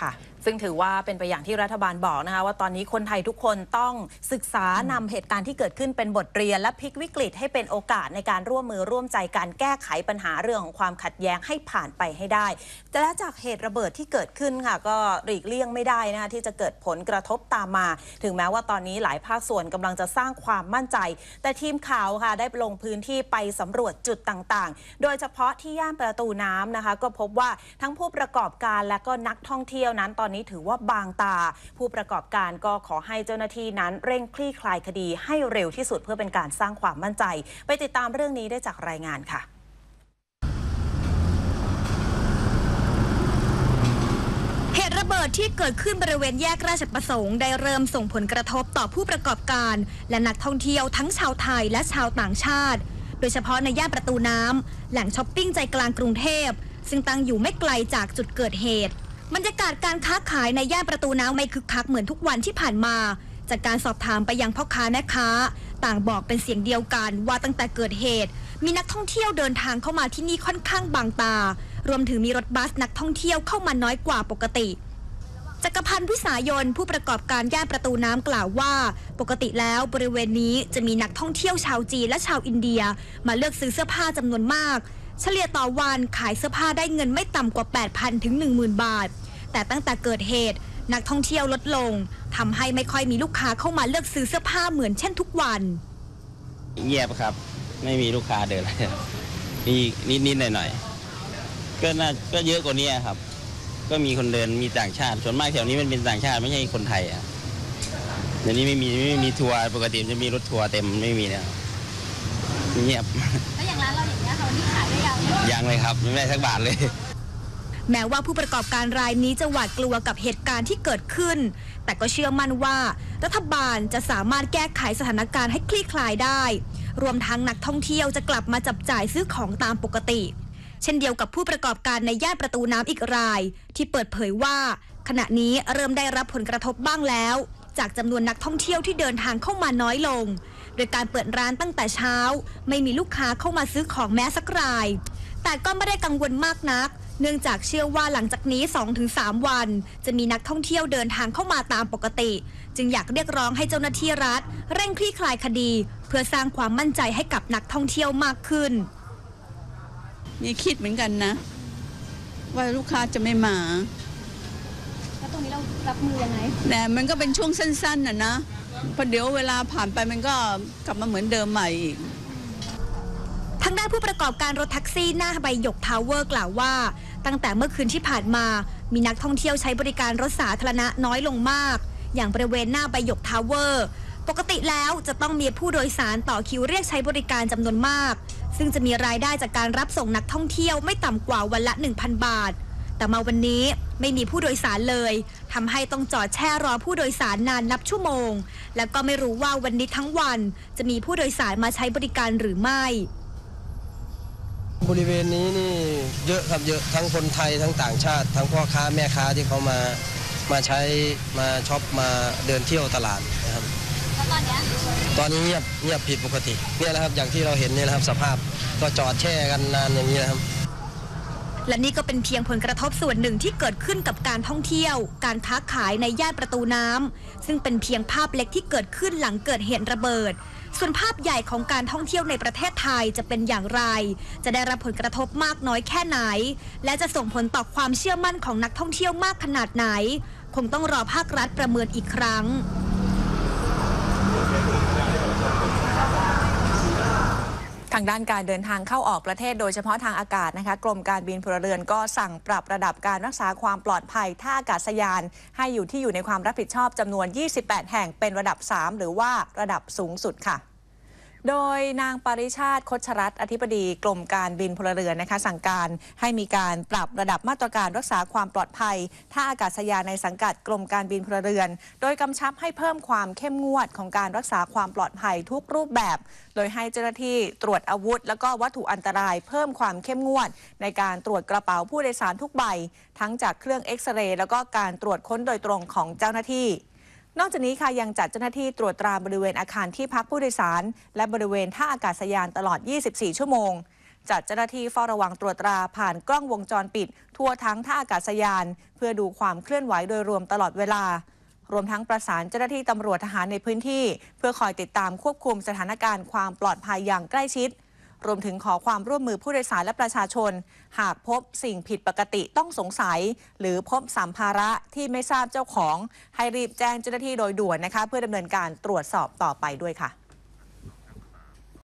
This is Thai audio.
ค่ะ ซึ่งถือว่าเป็นไปอย่างที่รัฐบาลบอกนะคะว่าตอนนี้คนไทยทุกคนต้องศึกษานำเหตุการณ์ที่เกิดขึ้นเป็นบทเรียน และพลิกวิกฤตให้เป็นโอกาสในการร่วมมือร่วมใจการแก้ไขปัญหาเรื่องของความขัดแย้งให้ผ่านไปให้ได้แต่และจากเหตุระเบิดที่เกิดขึ้นค่ะ ก็หลีกเลี่ยงไม่ได้นะคะที่จะเกิดผลกระทบตามมา ถึงแม้ว่าตอนนี้หลายภาคส่วนกำลังจะสร้างความมั่นใจ แต่ทีมข่าวค่ะได้ลงพื้นที่ไปสำรวจจุดต่างๆ โดยเฉพาะที่ย่านประตูน้ำนะคะ ก็พบว่าทั้งผู้ประกอบการและก็นักท่องเที่ยวนั้นตอนนี้ถือว่าบางตา ผู้ประกอบการก็ขอให้เจ้าหน้าที่นั้นเร่งคลี่คลายคดีให้เร็วที่สุดเพื่อเป็นการสร้างความมั่นใจ ไปติดตามเรื่องนี้ได้จากรายงานค่ะเหตุระเบิดที่เกิดขึ้นบริเวณแยกราชประสงค์ได้เริ่มส่งผลกระทบต่อผู้ประกอบการ และนักท่องเที่ยวทั้งชาวไทยและชาวต่างชาติ โดยเฉพาะในย่านประตูน้ำแหล่งช้อปปิ้งใจกลางกรุงเทพ ซึ่งตั้งอยู่ไม่ไกลจากจุดเกิดเหตุ บรรยากาศการค้าขายในย่านประตูน้ำไม่คึกคักเหมือนทุกวันที่ผ่านมา จากการสอบถามไปยังพ่อค้าแม่ค้า ต่างบอกเป็นเสียงเดียวกันว่าตั้งแต่เกิดเหตุ มีนักท่องเที่ยวเดินทางเข้ามาที่นี่ค่อนข้างบางตา รวมถึงมีรถบัสนักท่องเที่ยวเข้ามาน้อยกว่าปกติจักรพันธ์พิสายนผู้ประกอบการย่านประตูน้ำกล่าวว่า ปกติแล้วบริเวณนี้จะมีนักท่องเที่ยวชาวจีนและชาวอินเดีย มาเลือกซื้อเสื้อผ้าจำนวนมาก เฉลี่ยต่อวันขายเสื้อผ้าได้เงินไม่ต่ำกว่า 8,000 ถึง 10,000 บาท แต่ตั้งแต่เกิดเหตุ นักท่องเที่ยวลดลงทำให้ไม่ค่อยมีลูกค้าเข้ามาเลือกซื้อเสื้อผ้าเหมือนเช่นทุกวัน เงียบครับ ไม่มีลูกค้าเดินเลยครับมีนิดนิดหน่อยหน่อยๆก็น่าก็เยอะกว่านี้ครับ ก็มีคนเดินมีต่างชาติส่วนมากแถวนี้มันเป็นต่างชาติไม่ใช่คนไทยอะเดี๋ยวนี้ไม่มีไม่มีทัวร์ปกติมันจะมีรถทัวร์เต็มไม่มีแล้วเงียบแล้วอย่างร้านเราอย่างเงี้ยค่ะวันนี้ขายได้ยังยังเลยครับไม่ได้สักบาทเลย แม้ว่าผู้ประกอบการรายนี้จะหวาดกลัวกับเหตุการณ์ที่เกิดขึ้น แต่ก็เชื่อมั่นว่า รัฐบาลจะสามารถแก้ไขสถานการณ์ให้คลี่คลายได้ รวมทั้งนักท่องเที่ยวจะกลับมาจับจ่ายซื้อของตามปกติ เช่นเดียวกับผู้ประกอบการในย่านประตูน้ำอีกราย ที่เปิดเผยว่า ขณะนี้เริ่มได้รับผลกระทบบ้างแล้ว จากจำนวนนักท่องเที่ยวที่เดินทางเข้ามาน้อยลง โดยการเปิดร้านตั้งแต่เช้า ไม่มีลูกค้าเข้ามาซื้อของแม้สักราย แต่ก็ไม่ได้กังวลมากนัก เนื่องจากเชื่อว่าหลังจากนี้ 2-3 วัน จะมีนักท่องเที่ยวเดินทางเข้ามาตามปกติ จึงอยากเรียกร้องให้เจ้าหน้าที่รัฐ เร่งคลี่คลายคดี เพื่อสร้างความมั่นใจให้กับนักท่องเที่ยวมากขึ้น นี่คิดเหมือนกันนะ ว่าลูกค้าจะไม่มาแล้วตรงนี้เรารับมือยังไงแต่มันก็เป็นช่วงสั้นๆน่ะนะเพราะเดี๋ยวเวลาผ่านไปมันก็กลับมาเหมือนเดิมใหม่อีกทางด้านผู้ประกอบการรถแท็กซี่หน้าใบหยกทาวเวอร์กล่าวว่า ตั้งแต่เมื่อคืนที่ผ่านมา มีนักท่องเที่ยวใช้บริการรถสาธารณะน้อยลงมาก อย่างบริเวณหน้าใบหยกทาวเวอร์ ปกติแล้วจะต้องมีผู้โดยสารต่อคิวเรียกใช้บริการจำนวนมาก ซึ่งจะมีรายได้จากการรับส่งนักท่องเที่ยวไม่ต่ำกว่าวันละ 1,000 บาท แต่มาวันนี้ไม่มีผู้โดยสารเลยทำให้ต้องจอดแช่รอผู้โดยสารนานนับชั่วโมง และก็ไม่รู้ว่าวันนี้ทั้งวัน จะมีผู้โดยสารมาใช้บริการหรือไม่ บริเวณนี้นี่เยอะครับเยอะทั้งคนไทยทั้งต่างชาติ ทั้งพ่อค้าแม่ค้าที่เขามามาใช้มาช็อปมาเดินเที่ยวตลาดนะครับแล้วตอนเนี้ยตอนนี้เงียบเงียบผิดปกติเนี่ยแหละครับอย่างที่เราเห็นเนี่ยนะครับสภาพก็จอดแช่กันนานอย่างนี้นะครับ และนี่ก็เป็นเพียงผลกระทบส่วนหนึ่งที่เกิดขึ้นกับการท่องเที่ยว การค้าขายในย่านประตูน้ำซึ่งเป็นเพียงภาพเล็กที่เกิดขึ้นหลังเกิดเหตุระเบิด ส่วนภาพใหญ่ของการท่องเที่ยวในประเทศไทยจะเป็นอย่างไร จะได้รับผลกระทบมากน้อยแค่ไหน และจะส่งผลต่อความเชื่อมั่นของนักท่องเที่ยวมากขนาดไหน คงต้องรอภาครัฐประเมินอีกครั้ง ทางด้านการเดินทางเข้าออกประเทศโดยเฉพาะทางอากาศนะคะกรมการบินพลเรือนก็สั่งปรับระดับการรักษาความปลอดภัยท่าอากาศยาน ให้อยู่ที่อยู่ในความรับผิดชอบจำนวน 28 แห่งเป็นระดับ 3 หรือว่าระดับสูงสุดค่ะ โดยนางปริชาติคชรัตอธิบดีกรมการบินพลเรือนนะคะ สั่งการให้มีการปรับระดับมาตรการรักษาความปลอดภัยท่าอากาศยานในสังกัดกรมการบินพลเรือน โดยกำชับให้เพิ่มความเข้มงวดของการรักษาความปลอดภัยทุกรูปแบบ โดยให้เจ้าหน้าที่ตรวจอาวุธ แล้วก็วัตถุอันตราย เพิ่มความเข้มงวด ในการตรวจกระเป๋าผู้โดยสารทุกใบ ทั้งจากเครื่องเอ็กซเรย์แล้วก็การตรวจค้นโดยตรงของเจ้าหน้าที่ นอกจากนี้ค่ะยังจัดเจ้าหน้าที่ตรวจตราบริเวณอาคารที่พักผู้โดยสาร และบริเวณท่าอากาศยานตลอด 24 ชั่วโมง จัดเจ้าหน้าที่เฝ้าระวังตรวจตราผ่านกล้องวงจรปิด ทั่วทั้งท่าอากาศยาน เพื่อดูความเคลื่อนไหวโดยรวมตลอดเวลา รวมทั้งประสานเจ้าหน้าที่ตำรวจทหารในพื้นที่ เพื่อคอยติดตามควบคุมสถานการณ์ความปลอดภัยอย่างใกล้ชิด รวมถึงขอความร่วมมือผู้โดยสารและประชาชน หากพบสิ่งผิดปกติต้องสงสัย หรือพบสัมภาระที่ไม่ทราบเจ้าของ ให้รีบแจ้งเจ้าหน้าที่โดยด่วนนะคะ เพื่อดำเนินการตรวจสอบต่อไปด้วยค่ะ